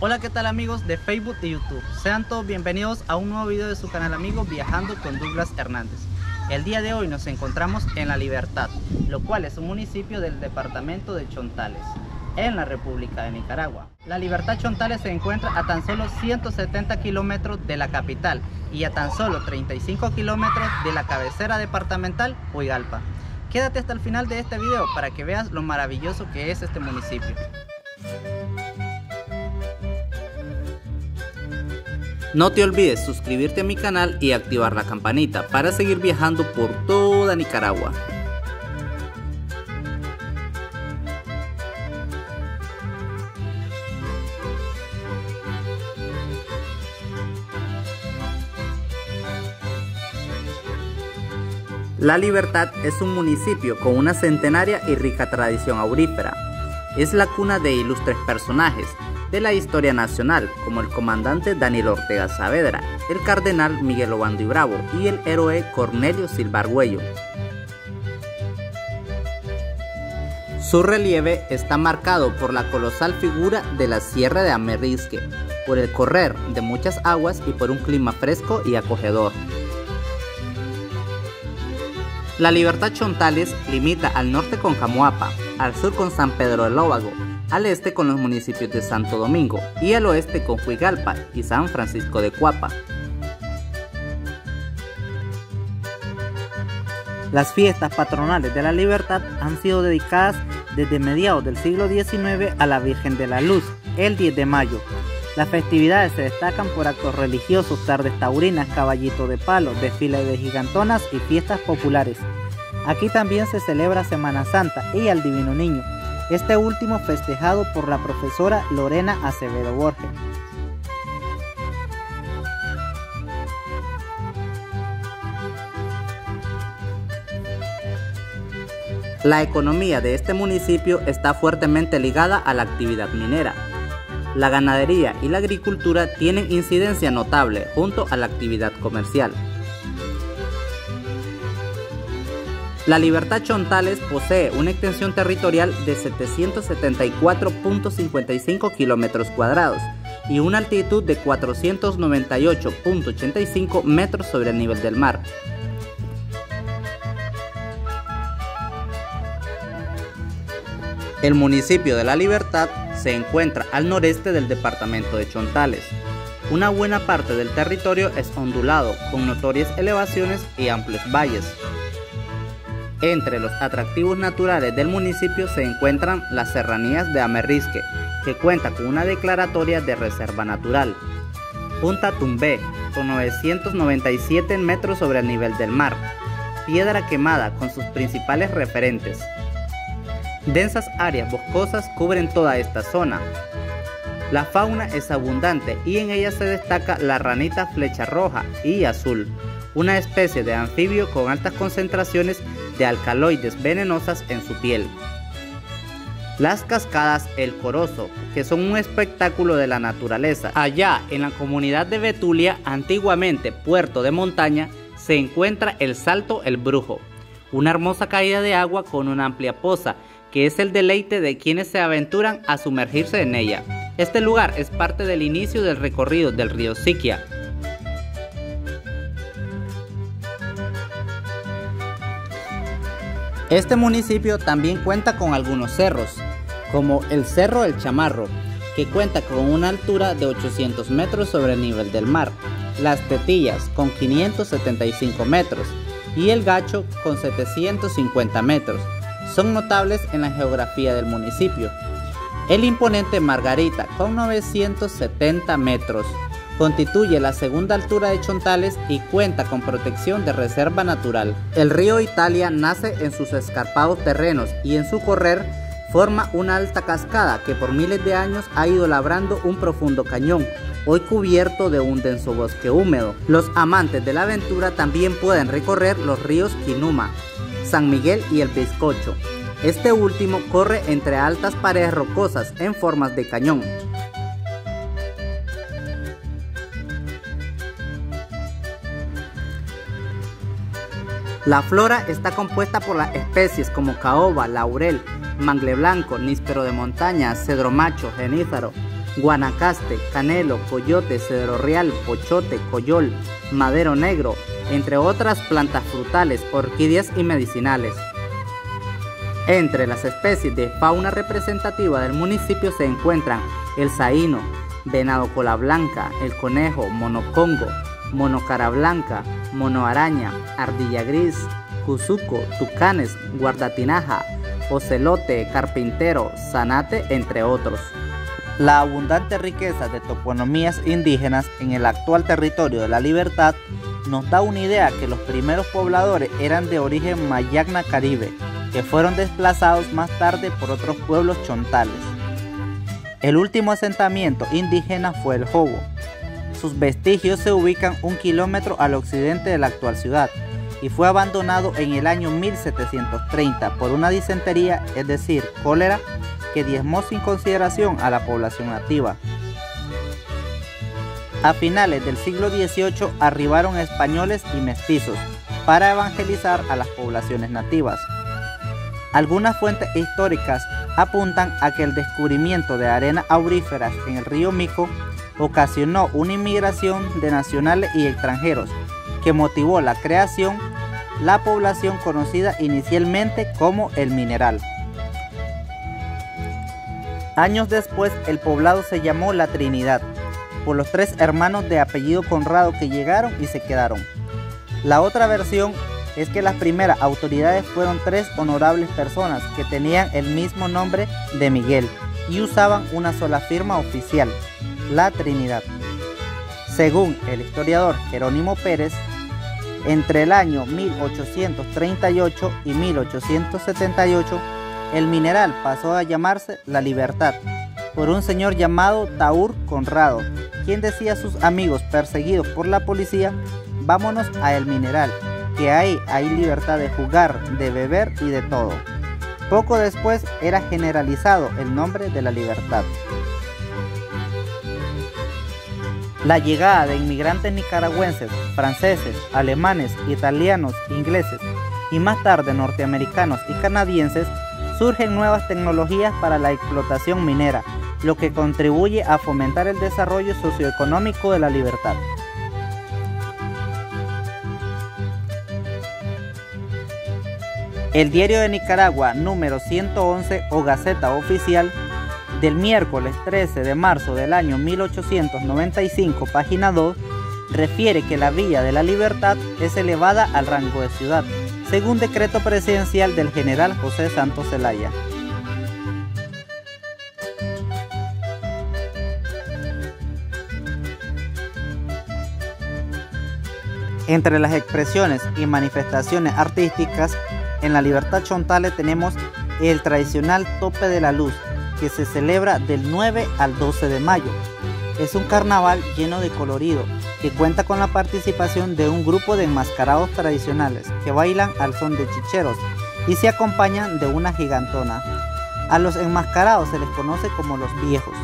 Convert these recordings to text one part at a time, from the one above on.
Hola qué tal amigos de Facebook y YouTube, sean todos bienvenidos a un nuevo video de su canal amigo Viajando con Douglas Hernández. El día de hoy nos encontramos en La Libertad, lo cual es un municipio del departamento de Chontales, en la República de Nicaragua. La Libertad Chontales se encuentra a tan solo 170 kilómetros de la capital y a tan solo 35 kilómetros de la cabecera departamental Huigalpa. Quédate hasta el final de este video para que veas lo maravilloso que es este municipio. No te olvides suscribirte a mi canal y activar la campanita para seguir viajando por toda Nicaragua. La Libertad es un municipio con una centenaria y rica tradición aurífera. Es la cuna de ilustres personajes de la historia nacional, como el comandante Daniel Ortega Saavedra, el cardenal Miguel Obando y Bravo y el héroe Cornelio Silva Argüello. Su relieve está marcado por la colosal figura de la Sierra de Amerisque, por el correr de muchas aguas y por un clima fresco y acogedor. La Libertad Chontales limita al norte con Camuapa, al sur con San Pedro del Lóvago, al este con los municipios de Santo Domingo y al oeste con Huigalpa y San Francisco de Cuapa. Las fiestas patronales de la Libertad han sido dedicadas desde mediados del siglo XIX a la Virgen de la Luz, el 10 de mayo, las festividades se destacan por actos religiosos, tardes taurinas, caballito de palo, desfiles de gigantonas y fiestas populares. Aquí también se celebra Semana Santa y al Divino Niño, este último festejado por la profesora Lorena Acevedo Borges. La economía de este municipio está fuertemente ligada a la actividad minera, la ganadería y la agricultura tienen incidencia notable junto a la actividad comercial. La Libertad Chontales posee una extensión territorial de 774.55 kilómetros cuadrados y una altitud de 498.85 metros sobre el nivel del mar. El municipio de La Libertad se encuentra al noreste del departamento de Chontales. Una buena parte del territorio es ondulado, con notorias elevaciones y amplios valles. Entre los atractivos naturales del municipio se encuentran las serranías de Amerrisque, que cuenta con una declaratoria de reserva natural. Punta Tumbé, con 997 metros sobre el nivel del mar. Piedra quemada con sus principales referentes. Densas áreas boscosas cubren toda esta zona. La fauna es abundante y en ella se destaca la ranita flecha roja y azul, una especie de anfibio con altas concentraciones de alcaloides venenosas en su piel. Las cascadas El Corozo, que son un espectáculo de la naturaleza. Allá, en la comunidad de Betulia, antiguamente puerto de montaña, se encuentra el Salto El Brujo, una hermosa caída de agua con una amplia poza que es el deleite de quienes se aventuran a sumergirse en ella. Este lugar es parte del inicio del recorrido del río Siquia. Este municipio también cuenta con algunos cerros, como el Cerro El Chamarro, que cuenta con una altura de 800 metros sobre el nivel del mar, Las Tetillas con 575 metros y El Gacho con 750 metros, son notables en la geografía del municipio. El imponente Margarita, con 970 metros, constituye la segunda altura de Chontales y cuenta con protección de reserva natural. El río Italia nace en sus escarpados terrenos y en su correr forma una alta cascada que por miles de años ha ido labrando un profundo cañón, hoy cubierto de un denso bosque húmedo. Los amantes de la aventura también pueden recorrer los ríos Quinuma, San Miguel y el Bizcocho. Este último corre entre altas paredes rocosas en formas de cañón. La flora está compuesta por las especies como caoba, laurel, mangle blanco, níspero de montaña, cedro macho, genízaro, Guanacaste, Canelo, Coyote, Cedro Real, Pochote, Coyol, Madero Negro, entre otras plantas frutales, orquídeas y medicinales. Entre las especies de fauna representativa del municipio se encuentran el saíno, venado cola blanca, el conejo, monocongo, monocara blanca, monoaraña, ardilla gris, cuzuco, tucanes, guardatinaja, ocelote, carpintero, zanate, entre otros. La abundante riqueza de toponomías indígenas en el actual territorio de la Libertad nos da una idea que los primeros pobladores eran de origen mayagna caribe, que fueron desplazados más tarde por otros pueblos chontales. El último asentamiento indígena fue el Jobo. Sus vestigios se ubican un kilómetro al occidente de la actual ciudad y fue abandonado en el año 1730 por una disentería, es decir, cólera, que diezmó sin consideración a la población nativa. A finales del siglo XVIII arribaron españoles y mestizos para evangelizar a las poblaciones nativas. Algunas fuentes históricas apuntan a que el descubrimiento de arenas auríferas en el río Mico ocasionó una inmigración de nacionales y extranjeros que motivó la creación la población conocida inicialmente como el mineral. Años después el poblado se llamó La Trinidad, por los tres hermanos de apellido Conrado que llegaron y se quedaron. La otra versión es que las primeras autoridades fueron tres honorables personas que tenían el mismo nombre de Miguel y usaban una sola firma oficial, La Trinidad. Según el historiador Jerónimo Pérez, entre el año 1838 y 1878, el mineral pasó a llamarse La Libertad por un señor llamado Taur Conrado, quien decía a sus amigos perseguidos por la policía, vámonos a El Mineral, que ahí hay libertad de jugar, de beber y de todo. Poco después era generalizado el nombre de la libertad. La llegada de inmigrantes nicaragüenses, franceses, alemanes, italianos, ingleses y más tarde norteamericanos y canadienses, surgen nuevas tecnologías para la explotación minera, lo que contribuye a fomentar el desarrollo socioeconómico de la libertad. El Diario de Nicaragua número 111 o Gaceta Oficial del miércoles 13 de marzo del año 1895, página 2, refiere que la Villa de la Libertad es elevada al rango de ciudad, según decreto presidencial del general José Santos Zelaya. Entre las expresiones y manifestaciones artísticas, en la Libertad Chontale tenemos el tradicional Tope de la Luz, que se celebra del 9 al 12 de mayo. Es un carnaval lleno de colorido que cuenta con la participación de un grupo de enmascarados tradicionales que bailan al son de chicheros y se acompañan de una gigantona. A los enmascarados se les conoce como los viejos.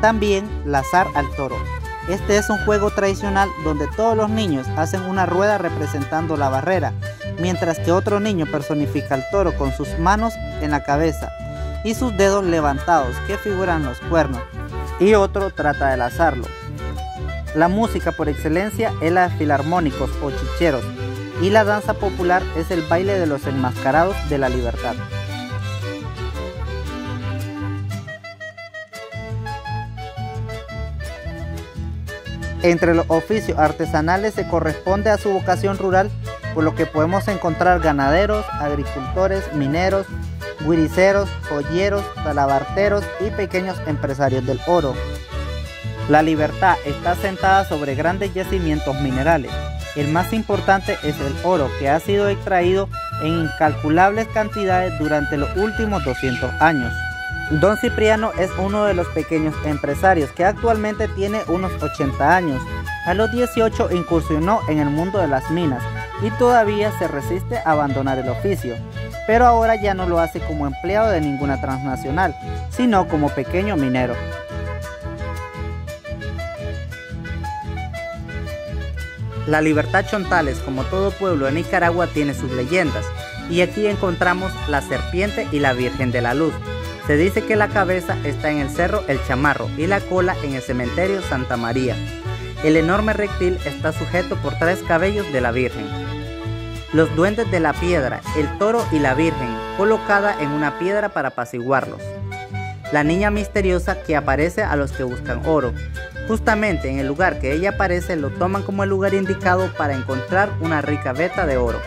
También lazar al toro. Este es un juego tradicional donde todos los niños hacen una rueda representando la barrera, mientras que otro niño personifica al toro con sus manos en la cabeza y sus dedos levantados que figuran los cuernos, y otro trata de lazarlo. La música por excelencia es la de filarmónicos o chicheros, y la danza popular es el baile de los enmascarados de la libertad. Entre los oficios artesanales se corresponde a su vocación rural, por lo que podemos encontrar ganaderos, agricultores, mineros, guiriceros, joyeros, talabarteros y pequeños empresarios del oro. La libertad está sentada sobre grandes yacimientos minerales. El más importante es el oro, que ha sido extraído en incalculables cantidades durante los últimos 200 años. Don Cipriano es uno de los pequeños empresarios que actualmente tiene unos 80 años. A los 18 incursionó en el mundo de las minas y todavía se resiste a abandonar el oficio pero ahora ya no lo hace como empleado de ninguna transnacional, sino como pequeño minero. La Libertad Chontales, como todo pueblo de Nicaragua, tiene sus leyendas, y aquí encontramos la serpiente y la Virgen de la Luz. Se dice que la cabeza está en el cerro El Chamarro y la cola en el cementerio Santa María. El enorme reptil está sujeto por tres cabellos de la Virgen. Los duendes de la piedra, el toro y la Virgen, colocada en una piedra para apaciguarlos. La niña misteriosa que aparece a los que buscan oro. Justamente en el lugar que ella aparece lo toman como el lugar indicado para encontrar una rica veta de oro.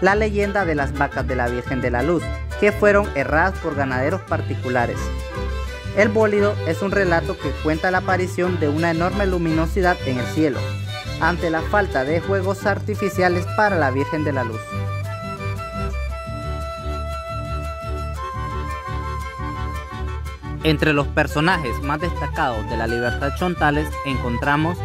La leyenda de las vacas de la Virgen de la Luz, que fueron erradas por ganaderos particulares. El bólido es un relato que cuenta la aparición de una enorme luminosidad en el cielo, ante la falta de juegos artificiales para la Virgen de la Luz. Entre los personajes más destacados de la Libertad Chontales encontramos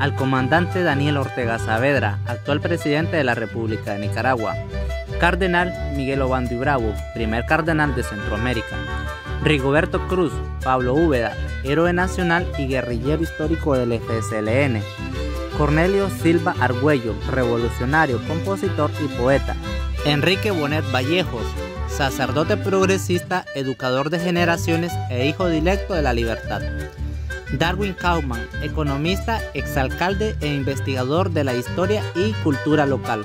al comandante Daniel Ortega Saavedra, actual presidente de la República de Nicaragua, Cardenal Miguel Obando y Bravo, primer cardenal de Centroamérica, Rigoberto Cruz, Pablo Úbeda, héroe nacional y guerrillero histórico del FSLN, Cornelio Silva Argüello, revolucionario, compositor y poeta, Enrique Bonet Vallejos, sacerdote progresista, educador de generaciones e hijo directo de la libertad. Darwin Kaufman, economista, exalcalde e investigador de la historia y cultura local.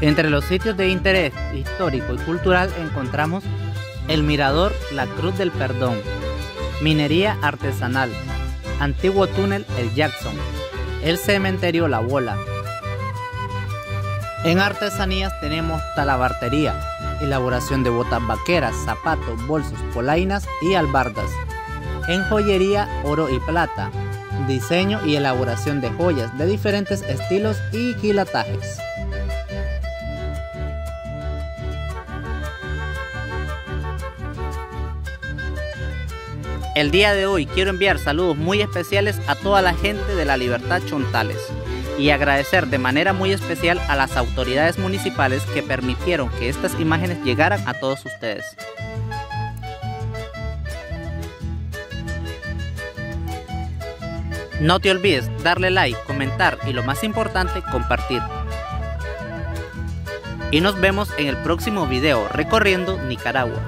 Entre los sitios de interés histórico y cultural encontramos el Mirador La Cruz del Perdón, Minería Artesanal, Antiguo Túnel El Jackson, el Cementerio La Bola. En artesanías tenemos talabartería, elaboración de botas vaqueras, zapatos, bolsos, polainas y albardas. En joyería, oro y plata, diseño y elaboración de joyas de diferentes estilos y quilatajes. El día de hoy quiero enviar saludos muy especiales a toda la gente de la Libertad Chontales y agradecer de manera muy especial a las autoridades municipales que permitieron que estas imágenes llegaran a todos ustedes. No te olvides darle like, comentar y lo más importante, compartir. Y nos vemos en el próximo video recorriendo Nicaragua.